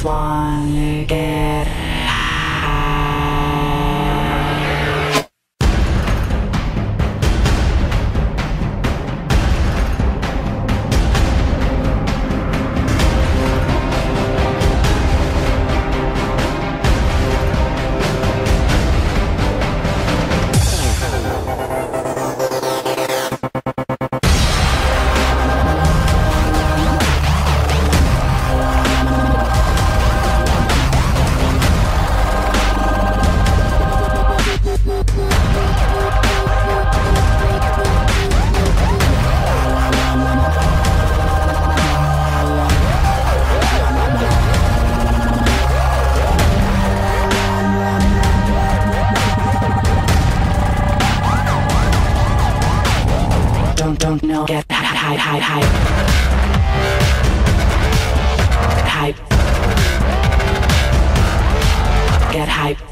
just wanna get don't know. Get hype, hype, hype. Hype. Get hype.